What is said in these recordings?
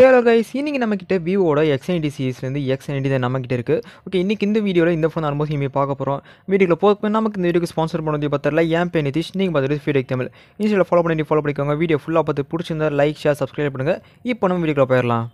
Halo guys இன்றைக்கி நம்மக்கிட்ட விவோட எக்ஸ் நைன்டி சீரீஸ்லேருந்து எக்ஸ் நைன்டி தான் நம்மக்கிட்ட இருக்குது ஓகே இன்றைக்கி இந்த வீடியோவில் இந்த ஃபோன் ஆல்மோஸ்ட் இனிமேல் பார்க்க போகிறோம் வீடியோவில் போக நமக்கு இந்த வீடியோக்கு ஸ்பான்சர் பண்ணது பார்த்தரல ஏன் பே நிதிஷ். நீங்கள் பார்த்துட்டு ஃபீடேக் தமிழ். இன்ஸ்டாவில் ஃபாலோ பண்ணி ஃபாலோ பண்ணிக்கோங்க. வீடியோ ஃபுல்லாக பார்த்து பிடிச்சிருந்தா லைக் ஷேர் சப்ஸ்கிரைப் பண்ணுங்கள் இப்போ நம்ம வீடியோக்குள்ள போயிடலாம்.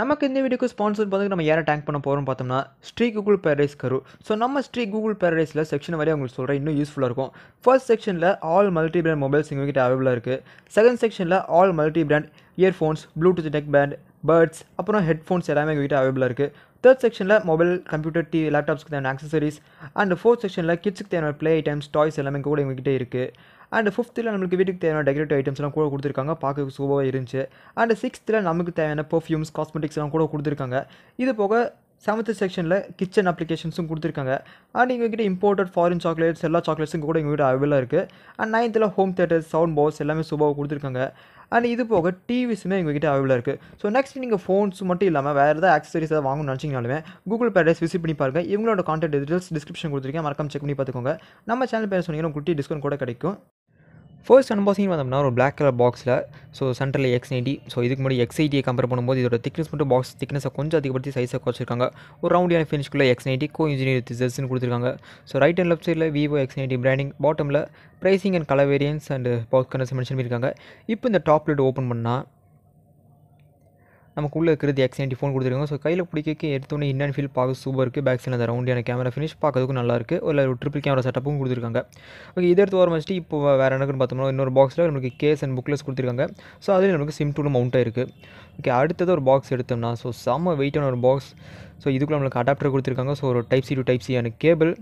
நமக்கு இந்த வீடியோக்கு ஸ்பான்சர் பார்த்து நம்ம யாரை டேங்க் பண்ண போகிறோம் பார்த்தோம்னா ஸ்ட்ரீ கூகுள் பேரடைஸ் கரு. ஸோ நம்ம ஸ்ட்ரீ கூகுள் பேரடைஸில் செக்ஷன் வரையும் உங்களுக்கு சொல்கிறேன் இன்னும் யூஸ்ஃபுல்லாக இருக்கும். ஃபர்ஸ்ட் செக்ஷனில் ஆல் மல்டி பிராண்ட் மொபைல்ஸ் எங்ககிட்ட அவைலபிளாக இருக்குது செகண்ட் செக்ஷனில் all multi brand earphones Bluetooth neck band buds அப்புறம் ஹெட்ஃபோன்ஸ் எல்லாமே வீட்டில் அவைலபிளாக இருக்குது தேர்ட் செக்ஷனில் மொபைல் கம்ப்யூட்டர் டிவி லேப்டாப்ஸ்க்கு தேவையான ஆக்சசரிஸ் அண்ட் ஃபோர்த் செக்ஷனில் கிட்ஸுக்கு தேவையான ப்ளே ஐட்டம்ஸ் டாய்ஸ் எல்லாமே கூட எங்ககிட்ட இருக்குது அண்ட் ஃபிஃப்த்தில் நம்மளுக்கு வீட்டுக்கு தேவையான டெக்கரேட்டிவ் ஐட்டம்ஸ்லாம் கூட கொடுத்துருக்காங்க. பார்க்க சூப்பராக இருந்துச்சு. அண்ட் சிக்ஸ்த்தில் நமக்கு தேவையான பர்ஃப்யூம்ஸ் காஸ்மெட்டிக்ஸ்லாம் கூட கொடுத்துருக்காங்க. இது போக செவன்த் செக்ஷனில் கிச்சன் அப்ளிகேஷன்ஸும் கொடுத்துருக்காங்க. அண்ட் எங்ககிட்ட இம்போர்ட்டட் ஃபாரின் சாக்லேட்ஸ் எல்லா சாக்லேட்ஸும் கூட எங்ககிட்ட அவைலபிளாக இருக்குது அண்ட் நைன்த்தில் ஹோம் தேட்டர்ஸ் சவுண்ட் பாக்ஸ் எல்லாமே சூப்பராக கொடுத்துருக்காங்க. அண்ட் இது போக டிவிஸுமே எங்ககிட்ட அவைலபிளாக இருக்குது ஸோ நெக்ஸ்ட் நீங்கள் ஃபோன்ஸ் மட்டும் இல்லாமல் வேறு ஏதாவது ஆக்சசரிஸ் ஏதாவது வாங்கணும்னு நினச்சிங்கனாலுமே கூகுள் பேரடைஸ் விசிட் பண்ணி பாருங்க. இவங்களோட கான்டாக்ட் டீட்டெயில்ஸ் டிஸ்கிரிப்ஷன் கொடுத்துருக்கேன். மறக்காம செக் பண்ணி பார்த்துக்கோங்க. நம்ம சேனல் பேர் சொன்னீங்கன்னா குட்டி டிஸ்கவுண்ட் கூட கிடைக்கும். ஃபர்ஸ்ட் அன்பாக்சிங் வந்தோம்னா ஒரு பிளாக் கலர் பாக்ஸில் ஸோ சென்டரில் எக்ஸ் நைன்டி ஸோ இதுக்கு முன்னாடி எக்ஸ் எயிட்டியை கம்பேர் பண்ணும்போது இதோட திக்னஸ் மட்டும் பாக்ஸ் திக்னஸை கொஞ்சம் அதிகப்படுத்தி சைஸை குறைச்சிருக்காங்க. ஒரு ரவுண்டியான ஃபினிஷ்குள்ளே எக்ஸ் நைட்டி கோ இன்ஜினியர் திசஸ்ன்னு கொடுத்துருக்காங்க. ஸோ ரைட் அண்ட் லெஃப்ட் சைடில் விவோ எக்ஸ் நைட்டி பிராண்டிங் பாட்டமில் pricing and colour variants and box corners mention பண்ணியிருக்காங்க. இப்போ இந்த டாப் லிட் ஓப்பன் பண்ணால் நமக்கு உள்ளே இருக்கிறது எக்ஸ் நைன்டி ஃபோன் கொடுத்துருக்காங்க. ஸோ கையில் பிடிக்க எடுத்தோன்னே இன்னன் ஃபீல் பார்க்க சூப்பர் இருக்குது பேக் சைடில் அந்த ரவுண்டியான கேமரா ஃபினிஷ் பார்க்கறதுக்கும் நல்லா இருக்குது ஒரு ஒரு ட்ரிபிள் கேமரா செட்டப்பும் கொடுத்துருக்காங்க. ஓகே இதை எடுத்து வர இப்போ வேறு எனக்குன்னு பார்த்தோம்னா இன்னொரு பாக்ஸில் நமக்கு கேஸ் அண்ட் புக்லெஸ் கொடுத்துருக்காங்க. ஸோ அதில் நமக்கு சிம் டூலும் மவுண்ட் ஆயிருக்கு. ஓகே அடுத்தது ஒரு பாக்ஸ் எடுத்தோம்னா ஸோ செம்ம வெயிட்டான ஒரு பாக்ஸ் ஸோ இதுக்குள்ள நம்மளுக்கு அடாப்டர் கொடுத்துருக்காங்க. ஸோ ஒரு type C to type C and cable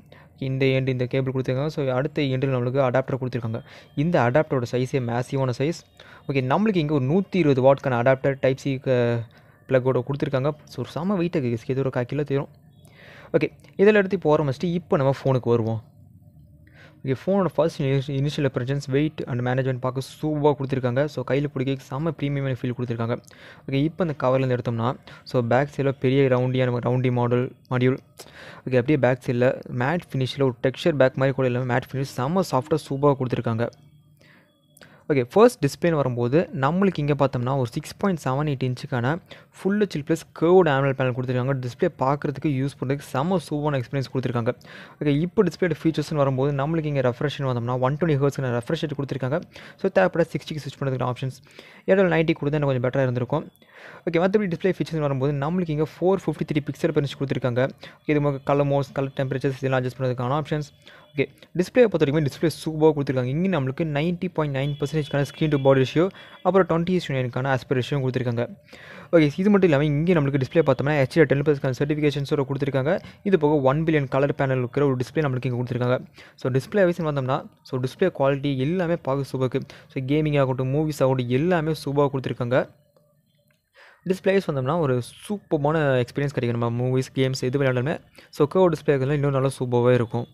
இந்த எண்டு இந்த கேபிள் கொடுத்துருக்காங்க. ஸோ அடுத்த எண்டில் நம்மளுக்கு அடாப்டர் கொடுத்துருக்காங்க. இந்த அடாப்டரோட சைஸே மேசிவான சைஸ் ஓகே நம்மளுக்கு இங்கே ஒரு நூற்றி இருபது வாட்க்கான அடாப்டர் டைப் சி ப்ளக்கோட கொடுத்துருக்காங்க. ஸோ ஒரு செம வெயிட்டாக ஏதோ ஒரு கால் கிலோ தெரியும் ஓகே இதில் எடுத்து இப்போ வர மஸ்ட்டு இப்போ நம்ம ஃபோனுக்கு வருவோம். ஓகே ஃபோனோட first initial presence weight and management பார்க்க சூப்பராக கொடுத்துருக்காங்க. ஸோ கையில் பிடிக்க செம்ம ப்ரீமியமான ஃபீல் கொடுத்துருக்காங்க. ஓகே இப்போ அந்த கவர்லேருந்து எடுத்தோம்னா ஸோ பேக் சைடில் பெரிய ரவுண்டியான ரவுண்டி மாடல் மாடியூல் ஓகே அப்படியே பேக் சைடில் மேட் ஃபினிஷில் ஒரு டெக்ஸ்சர் பேக் மாதிரி கூட இல்லாமல் மேட் ஃபினிஷ் செம்ம சாஃப்டாக சூப்பராக கொடுத்துருக்காங்க. ஓகே ஃபர்ஸ்ட் டிஸ்பிளேன்னு வரும்போது நம்மளுக்கு இங்கே பார்த்தோம்னா ஒரு சிக்ஸ் பாயிண்ட் செவன் எயிட் இன்ச்சுக்கான ஃபுல் சில் ப்ளஸ் கேர்வ்டு ஆனுவல் பேனல் கொடுத்துருக்காங்க. டிஸ்பிளே பார்க்குறதுக்கு யூஸ் பண்ணுறதுக்கு செம சூப்பரான எக்ஸ்பீரியன்ஸ் கொடுத்துருக்காங்க. ஓகே இப்போ டிஸ்பிளேட் ஃபீச்சர்ஸ்னு வரும்போது நம்மளுக்கு இங்கே ரெஃப்ரெஷ்னு வந்தோம்னா ஒன் டுவெண்ட்டி ஹர்ட்ஸ்க்கு ரெஃப்ரெஷ் ரேட் கொடுத்துருக்காங்க. ஸோ தேவைப்பட சிக்ஸ்டிக்கு ஸ்விட்ச் பண்ணுறதுக்கு ஆப்ஷன்ஸ் ஏடல் நைன்ட்டி கொடுத்தா எனக்கு கொஞ்சம் பெட்டராக இருந்திருக்கும். ஓகே மற்றபடி டிஸ்பிளே ஃபீச்சர்ஸ் வரும்போது நம்மளுக்கு இங்கே ஃபோர் ஃபிஃப்டி த்ரீ பிக்சல் பெருச்சு கொடுத்துருக்காங்க. இது கலர் மோஸ் கலர் டெம்பரேச்சர்ஸ் இதெல்லாம் அட்ஜஸ்ட் பண்ணுறதுக்கான ஆப்ஷன்ஸ் ஓகே டிஸ்பிளே பொறுத்த வரைக்கும் டிஸ்பிளே சூப்பராக கொடுத்துருக்காங்க. இங்கே நம்மளுக்கு நைன்ட்டி பாயிண்ட் நைன் பர்சன்டேஜ்க்கான ஸ்க்ரீன் டு பாடி ரேஷியோ அப்புறம் டுவெண்ட்டி இஸ் நைனுக்கான ஆஸ்பிரேஷன் கொடுத்துருக்காங்க. ஓகே இது மட்டும் இல்லாமல் இங்கே நம்மளுக்கு டிஸ்பிளே பார்த்தோம்னா ஹெச்டி டென் பர்சன்ட் சர்டிஃபிகேஷன்ஸோட கொடுத்துருக்காங்க. இது போக ஒன் பில்லியன் கலர் பேனல் இருக்கிற ஒரு டிஸ்பிளே நம்மளுக்கு இங்கே கொடுத்துருக்காங்க. ஸோ டிஸ்பிளே வைஸ் வந்தோம்னா ஸோ டிஸ்பிளே குவாலிட்டி எல்லாமே பார்க்க சூப்பருக்கு ஸோ கேமிங் ஆகட்டும் மூவிஸ் ஆகட்டும் எல்லாமே சூப்பராக கொடுத்துருக்காங்க. டிஸ்பிளேஸ் வந்தோம்னா ஒரு சூப்பமான எக்ஸ்பீரியன்ஸ் கிடைக்கும். நம்ம மூவிஸ் கேம்ஸ் எது விளையாடாலுமே ஸோ கோ டிஸ்பிளேக்கெல்லாம் இன்னும் நல்லா சூப்பராகவே இருக்கும்.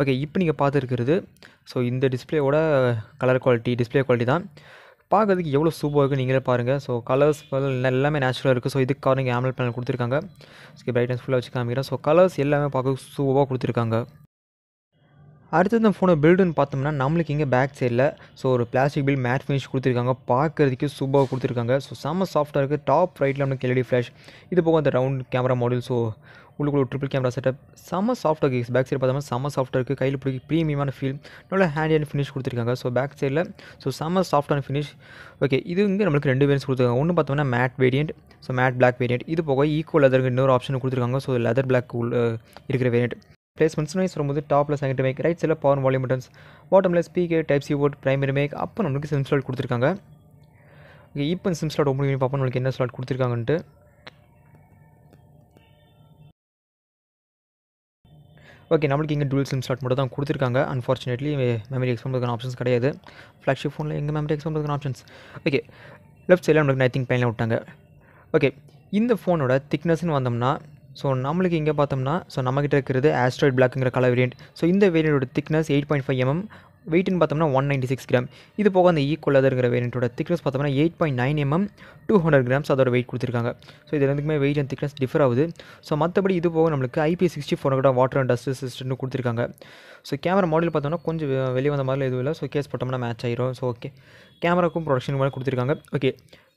ஓகே இப்போ நீங்கள் பார்த்துருக்கிறது ஸோ இந்த டிஸ்பிளேயோட கலர் குவாலிட்டி டிஸ்பிளே குவாலிட்டி தான். பார்க்கறதுக்கு எவ்வளோ சூப்பராக இருக்குது நீங்களே பாருங்கள் ஸோ கலர்ஸ் எல்லாமே நேச்சுரலாக இருக்குது ஸோ இதுக்கு காரணம் ஆம்லெட் பேனல் கொடுத்துருக்காங்க. ஸ்கே பிரைட்னஸ் ஃபுல்லாக வச்சு காமிக்கிறேன். ஸோ கலர்ஸ் எல்லாமே பார்க்க சூப்பராக கொடுத்துருக்காங்க. அடுத்தது இந்த ஃபோனை பில்டுன்னு பார்த்தோம்னா நம்மளுக்கு இங்கே பேக் சைடில் ஸோ ஒரு பிளாஸ்டிக் பில் மேட் ஃபினிஷ் கொடுத்துருக்காங்க. பார்க்குறதுக்கு சூப்பராக கொடுத்துருக்காங்க. ஸோ செம்ம சாஃப்ட்டாக இருக்குது டாப் ரைட்டில் நம்மளுக்கு எல்இடி ஃப்ளாஷ் இது போக அந்த ரவுண்ட் கேமரா மாடல் ஸோ உள்ளுக்குள்ள ஒரு ட்ரிபிள் கேமரா செட்டப் செம்ம சாஃப்டாக இருக்குது பேக் சைடு பார்த்தோம்னா செம்ம சாஃப்ட்டாக இருக்குது கையில் பிடிக்க ப்ரீமியமான ஃபீல் நல்ல ஹேண்ட் அண்ட் ஃபினிஷ் கொடுத்துருக்காங்க. ஸோ பேக் சைடில் ஸோ செம்ம சாஃப்டான ஃபினிஷ் ஓகே இது இங்கே நம்மளுக்கு ரெண்டு வேரியன்ஸ் கொடுத்துருக்காங்க. ஒன்று பார்த்தோம்னா matte variant so matte black variant இது போக ஈக்குவல் லெதருக்கு இன்னொரு ஆப்ஷன் கொடுத்துருக்காங்க. ஸோ லெதர் பிளாக் உள்ள இருக்கிற வேரியன்ட் பிளேஸ்மெண்ட்ஸ் வைஸ் வரும்போது டாப்பில் செகண்ட் மேக் ரைட் சைடில் பவர் வால்யூம் பட்டன்ஸ் பாட்டமில் speaker type C port primary mic அப்போ நம்மளுக்கு சிம் ஸ்லாட் கொடுத்துருக்காங்க. ஓகே இப்போ சிம் ஸ்லாட் ஓப்பன் பண்ணி பார்ப்போம் நம்மளுக்கு என்ன ஸ்லாட் கொடுத்துருக்காங்கன்ட்டு. ஓகே நம்மளுக்கு இங்கே டூல் சிம் ஸ்லாட் மட்டும் தான் கொடுத்துருக்காங்க அன்ஃபார்ச்சுனேட்லி மெமரி எக்ஸ்பாண்ட் பண்ணுறதுக்கான ஆப்ஷன்ஸ் கிடையாது. ஃப்ளாக்ஷிப் ஃபோனில் எங்கள் மெமரி எக்ஸ்பாண்ட் பண்ணுறதுக்கான ஆப்ஷன்ஸ் ஓகே லெஃப்ட் சைடில் நம்மளுக்கு நைத்திங் பைனில் விட்டாங்க. ஓகே இந்த ஃபோனோட திக்னஸ்ன்னு வந்தோம்னா ஸோ நம்மளுக்கு இங்கே பார்த்தோம்னா ஸோ நம்மக்கிட்ட இருக்கிறது ஆஸ்ட்ராய்ட் பிளாக்குங்கிற கலர் வேரியண்ட் ஸோ இந்த வேரியண்டோட thickness eight point five mm வெயிட்னு பார்த்தோம்னா ஒன் நைன்ட்டி சிக்ஸ் கிராம் இது போக அந்த ஈக்குவல் வேரியண்ட்டோட திக்னஸ் பார்த்தோம்னா eight point nine mm two hundred grams அதோட வெயிட் கொடுத்துருக்காங்க. ஸோ இது ரெண்டுக்குமே வெயிட் அண்ட் திக்னஸ் டிஃபர் ஆகுது. ஸோ மற்றபடி இது போக நம்மளுக்கு ஐபி சிக்ஸ்டி ஃபோர் கூட வாட்டர் அண்ட் டஸ்ட் சிஸ்டம்னு கொடுத்துருக்காங்க. ஸோ கேமரா மாடல் பார்த்தோம்னா கொஞ்சம் வெளியே வந்த மாதிரி எதுவும் இல்லை. ஸோ கேஸ் போட்டோம்னா மேட்ச் ஆயிரும். ஸோ ஓகே கேமராக்கும் ப்ரொடக்ஷன் மாதிரி கொடுத்துருக்காங்க. ஓகே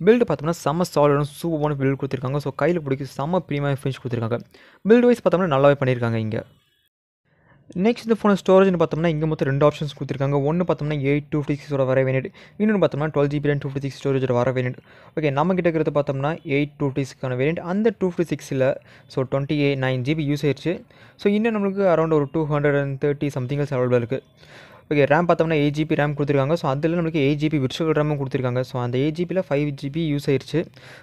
பில்டு பார்த்தோம்னா செம்ம சாலிடும் சூப்பரான பில்டு கொடுத்துருக்காங்க. ஸோ கையில் பிடிக்க செம்ம ப்ரீமியம் ஃபினிஷ் கொடுத்துருக்காங்க. பில்டு வைஸ் பார்த்தோம்னா நல்லாவே பண்ணியிருக்காங்க இங்கே. நெக்ஸ்ட் இந்த ஃபோன் ஸ்டோரேஜ்னு பார்த்தோம்னா இங்கே மொத்தம் ரெண்டு ஆப்ஷன்ஸ் கொடுத்துருக்காங்க. ஒன்று பார்த்தோம்னா எயிட் டூ ஃபிஃப்டி சிக்ஸோட வர வேரியண்ட் இன்னொன்று பார்த்தோம்னா twelve GB and two fifty six ஸ்டோரேஜோட வர வேரியண்ட் ஓகே நம்ம கிட்ட இருக்கிறது பார்த்தோம்னா எயிட் டூ ஃபிஃப்டி சிக்ஸ்க்கான வேரியண்ட் அந்த டூ ஃபிஃப்டி சிக்ஸில் so twenty eight nine GB use ஆயிடுச்சு ஸோ இன்னும் நம்மளுக்கு அரௌண்ட் ஒரு two hundred and thirty something available இருக்குது ஓகே ரேம் பார்த்தோம்னா எயிட் ஜிபி ரேம் கொடுத்துருக்காங்க. ஸோ அதில் நம்மளுக்கு எயிட் ஜிபி விர்ச்சுவல் ரேமும் கொடுத்துருக்காங்க. ஸோ அந்த எயிட் ஜிபியில் ஃபைவ் ஜிபி யூஸ் ஆயிடுச்சு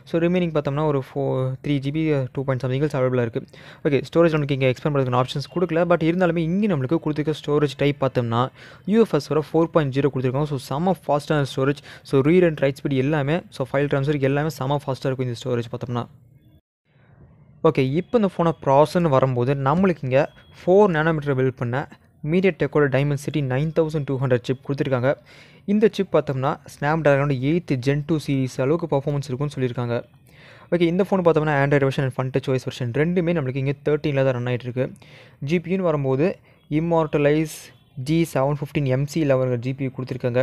ஸோ ரிமைனிங் பார்த்தோம்னா ஒரு four three GB two point somethings அவைலபிளாக இருக்குது ஓகே ஸ்டோரேஜ் நம்மளுக்கு இங்கே எக்ஸ்பேண்ட் பண்ணுறதுக்கு ஆப்ஷன்ஸ் கொடுக்கல. பட் இருந்தாலுமே இங்கே நம்மளுக்கு கொடுத்துருக்க ஸ்டோரேஜ் டைப் பார்த்தோம்னா யூஎஃப்எஸ் வர ஃபோர் பாயிண்ட் ஜீரோ கொடுத்துருக்காங்க. ஸோ செம ஃபாஸ்ட்டான storage so read and write speed எல்லாமே ஸோ ஃபைல் ட்ரான்ஸ்ஃபர் எல்லாமே செம ஃபாஸ்ட்டாக இருக்கும் இந்த ஸ்டோரேஜ் பார்த்தோம்னா. ஓகே இப்போ இந்த ஃபோனை ப்ராசஸ்ன்னு வரும்போது நம்மளுக்கு இங்கே ஃபோர் நேனோமீட்டர் பில்ட் பண்ண மீடியா டெக்கோட Dimensity nine thousand two hundred chip கொடுத்துருக்காங்க. இந்த சிப் பார்த்தோம்னா ஸ்னாப் ட்ராகனோட எயித்து ஜென் டூ சீரிஸ் அளவுக்கு பர்ஃபார்மன்ஸ் இருக்கும்னு சொல்லியிருக்காங்க. ஓகே இந்த ஃபோன் பார்த்தோம்னா Android version and Funtouch OS version ரெண்டுமே நம்மளுக்கு இங்கே தேர்ட்டீனில் தான் ரன் ஆகிட்டு இருக்கு ஜிபின்னு வரும்போது Immortalis G seven fifteen MC eleven GB கொடுத்துருக்காங்க.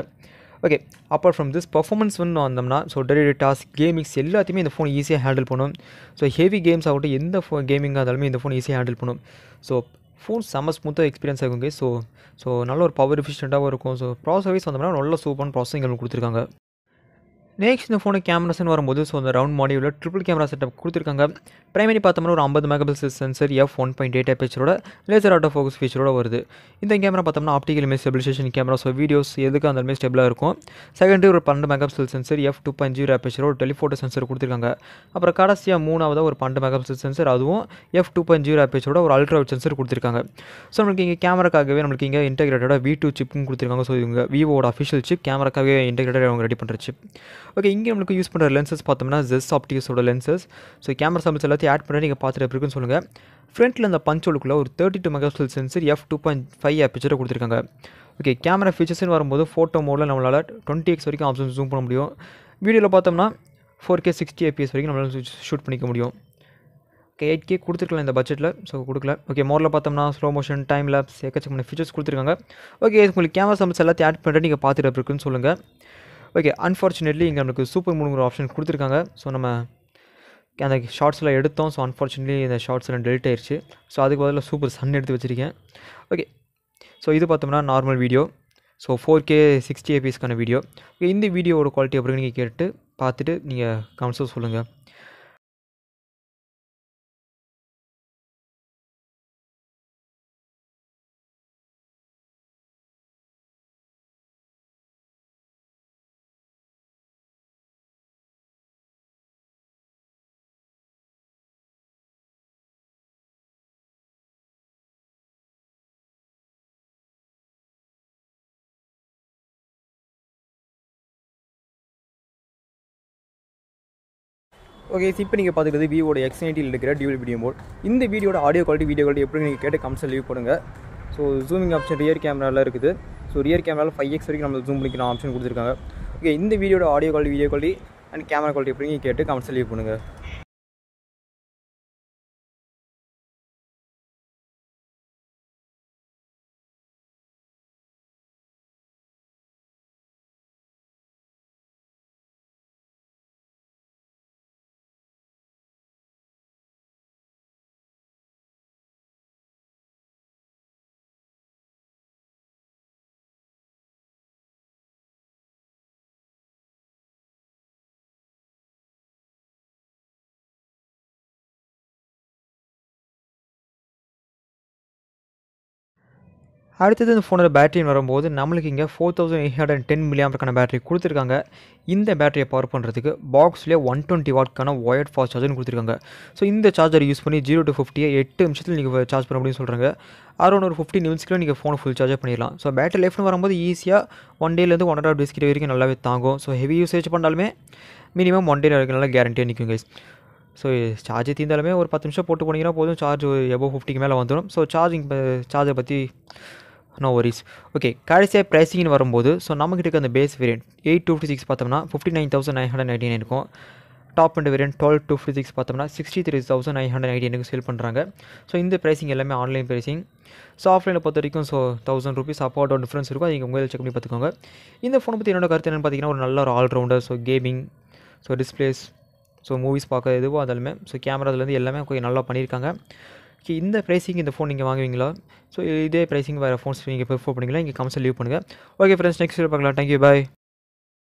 Okay apart from this performance வந்து வந்தோம்னா ஸோ டெலிவரி டாஸ்க் கேமிங்ஸ் எல்லாத்தையுமே இந்த ஃபோன் ஈஸியாக ஹேண்டில் பண்ணும். ஸோ ஹெவி கேம்ஸ் ஆகட்டும் எந்த ஃபோ கேமிங்காக இருந்தாலுமே இந்த ஃபோன் ஈஸியாக ஹேண்டில் பண்ணும். ஸோ ஃபோன் செம்ம ஸ்மூத்தாக எக்ஸ்பீரியன்ஸ் ஆகுங்க ஸோ ஸோ நல்ல ஒரு பவர் எஃபிஷியண்ட்டாகவும் இருக்கும். ஸோ ப்ராசஸ் வைஸ் வந்தோம்னா நல்ல சூப்பரான ப்ராசஸிங் கொடுத்துருக்காங்க. நெக்ஸ்ட் இந்த ஃபோனை கேமராஸ்னு வரும்போது ஸோ அந்த ரவுண்ட் மாடியூலில் ட்ரிபிள் கேமரா செட்டப் கொடுத்துருக்காங்க. ப்ரைமரி பார்த்தோம்னா ஒரு ஐம்பது megapixel sensor F one point eight பிக்சரோட laser auto focus ஃபீச்சரோட வருது. இந்த கேமரா பார்த்தோம்னா optical image stabilisation camera so videos எதுக்கு அந்த மாதிரி ஸ்டெபிளாக இருக்கும்? செகண்டரி ஒரு பன்னெண்டு mega pixel sensor F two point zero பிக்சரோட ஒரு டெலிஃபோட்டோ சென்சர் கொடுத்துருக்காங்க. அப்புறம் கடைசியாக மூணாவதாக ஒரு பன்னெண்டு மெகாபிக்சல் சென்சர் அதுவும் எஃப் டூ பாயிண்ட் ஜீரோ பிக்சரோட ஒரு அல்ட்ரா சென்சர் கொடுத்துருக்காங்க. ஸோ நம்மளுக்கு இங்கே கேமராக்காகவே நம்மளுக்கு இங்கே இன்டெகிரேட்டடாக வி டூ சிப்பும் கொடுத்துருக்காங்க. ஸோ இவங்க விவோட அஃபிஷியல் சிப் கேமராக்காகவே இன்டெகிரேட்டட் அவங்க ரெடி பண்ணுற சிப் ஓகே இங்கே நம்மளுக்கு யூஸ் பண்ணுற லென்சஸ் பார்த்தோம்னா ஜெஸ் ஆப்டிக்ஸோட லென்சஸ் ஸோ கேமரா சாம்பிள்ஸ் எல்லாத்தையும் ஆட் பண்ணி நீங்கள் பார்த்துட்டு எப்படி இருக்குன்னு சொல்லுங்கள் ஃப்ரண்ட்டில் அந்த பஞ்சோலுக்குள்ள ஒரு thirty two megapixel sensor F two point five பிக்சரை கொடுத்துருக்காங்க ஓகே கேமரா ஃபீச்சர்ஸ்னு வரும்போது ஃபோட்டோ மோடில் நம்மளால் டுவெண்ட்டி எக்ஸ் வரைக்கும் ஆப்ஷன் ஜூம் பண்ண முடியும். வீடியோவில் பார்த்தோம்னா ஃபோர் கே சிக்ஸ்டி ஏபிஎஸ் வரைக்கும் நம்மளால் ஷூட் பண்ணிக்க முடியும். ஓகே எயிட் கே கொடுத்துருக்கலாம் இந்த பட்ஜெட்டில் ஸோ கொடுக்கல. ஓகே மோரில் பார்த்தோம்னா ஸ்லோ மோஷன் டைம் லேப்ஸ் எக்கச்சக்கமான ஃபீச்சர்ஸ் கொடுத்துருக்காங்க. ஓகே உங்களுக்கு கேமரா சர்வீஸ் எல்லாத்தையும் ஆட் பண்ணிட்டு நீங்கள் பார்த்துட்டு இருக்குன்னு சொல்லுங்கள் ஓகே அன்ஃபார்ச்சுனேட்லி இங்கே நம்மளுக்கு சூப்பர் மூணுங்கிற ஆப்ஷன் கொடுத்துருக்காங்க. ஸோ நம்ம அந்த ஷார்ட்ஸில் எடுத்தோம். ஸோ அன்ஃபார்ச்சுனேட்லி இந்த ஷார்ட்ஸில் டெலிட் ஆயிடுச்சு ஸோ அதுக்கு பதிலாக சூப்பர் சன் எடுத்து வச்சுருக்கேன். ஓகே ஸோ இது பார்த்தோம்னா normal video so four K sixty ஏபிஎஸ்க்கான video இந்த வீடியோவோட குவாலிட்டி அப்படின்னு நீங்கள் கேட்டு பார்த்துட்டு நீங்கள் கமெண்ட்ஸும் சொல்லுங்கள் ஓகே இப்போ நீங்கள் பார்த்துக்கிறது விவோட எக்ஸ் நைட்டியில் இருக்கிற டியூல் வீடியோ மோட் இந்த வீடியோட ஆடியோ குவாலிட்டி வீடியோ குவாலிட்டி எப்படி நீங்கள் கேட்டு கமெண்ட்ஸில் லீவ் பண்ணுங்க ஸோ ஜூமிங் ஆப்ஷன் ரியர் கேமராவில் இருக்குது. ஸோ ரியர் கேமராவில் ஃபைவ் எக்ஸ் வரைக்கும் நம்ம ஜூம் பண்ணிக்கிற ஆப்ஷன் கொடுத்துருக்காங்க. ஓகே இந்த வீடியோட audio quality video quality and camera quality எப்படி நீங்கள் கேட்டு கமெண்ட்ஸில் லீவ் பண்ணுங்கள் அடுத்தது இந்த ஃபோனோட பேட்டரின்னு வரும்போது நம்மளுக்கு இங்கே four thousand eight hundred ten மில்லியாம்பருக்கான battery கொடுத்துருக்காங்க. இந்த பேட்டரியை பவர் பண்ணுறதுக்கு பாக்ஸ்லேயே ஒன் டுவெண்ட்டி வாட்க்கான ஒயர்ட் ஃபாஸ்ட் சார்ஜர்னு கொடுத்துருக்காங்க. ஸோ இந்த சார்ஜர் யூஸ் பண்ணி ஜீரோ டு ஃபிஃப்டியை எட்டு நிமிஷத்தில் நீங்கள் சார்ஜ் பண்ண முடியும்னு சொல்கிறாங்க அரௌண்ட் ஒரு ஃபிஃப்டி நிமிஷத்தில் நீங்கள் ஃபோனை ஃபுல் சார்ஜ் பண்ணிடலாம். ஸோ பேட்டரி லைஃப்னு வரும்போது ஈஸியாக ஒன் டேலேருந்து ஒன் ஹண்ட்ரட் டேஸ் கிட்ட வரைக்கும் நல்லாவே தாங்கும். ஸோ ஹெவி யூசேஜ் பண்ணாலுமே மினிமம் ஒன் டே வரைக்கும் நல்லா கேரண்டியாக நிற்கும் கைஸ் ஸோ சார்ஜ் தீர்ந்தாலுமே ஒரு பத்து நிமிஷம் போட்டு போனீங்கன்னா போதும். சார்ஜ் எபோ ஃபிஃப்டிக்கு மேலே வந்துடும் ஸோ சார்ஜிங் சார்ஜை பற்றி நோ ஒரிஸ் ஓகே கடைசியாக ப்ரைஸிங்னு வரும்போது ஸோ நம்மக்கிட்ட இருக்க அந்த base variant eight two fifty six பார்த்தோம்னா fifty nine thousand nine hundred ninety nine இருக்கும். Top and variant twelve two fifty six பார்த்தோம்னா sixty three thousand nine hundred ninety எனக்கு சேல் பண்ணுறாங்க ஸோ இந்த ப்ரைஸிங் எல்லாமே ஆன்லைன் ப்ரைஸிங் ஸோ ஆஃப்லைனில் பொறுத்த வரைக்கும் ஸோ தௌசண்ட் ருபீஸ் அப்போ டவுன் டிஃப்ரென்ஸ் இருக்கும். அது நீங்கள் செக் பண்ணி பார்த்துக்கோங்க. இந்த ஃபோனை பற்றி என்னோட கருத்து என்னென்னு பார்த்தீங்கன்னா ஒரு நல்ல ஒரு all rounder so gaming so displays so movies பார்க்க எதுவோ அதெல்லாமே ஸோ கேமராதுலேருந்து எல்லாமே கொஞ்சம் நல்லா பண்ணியிருக்காங்க. ஓகே இந்த ப்ரைஸிங் இந்த ஃபோன் நீங்கள் வாங்குவீங்களா? ஸோ இதே ப்ரைஸிங் வேறு ஃபோன்ஸ் நீங்கள் ப்ரிஃபர் பண்ணுவீங்களா இங்கே கமெண்ட்ஸில் லீவ் பண்ணுங்கள் ஓகே ஃப்ரெண்ட்ஸ் நெக்ஸ்ட் பார்க்கலாம். Thank you bye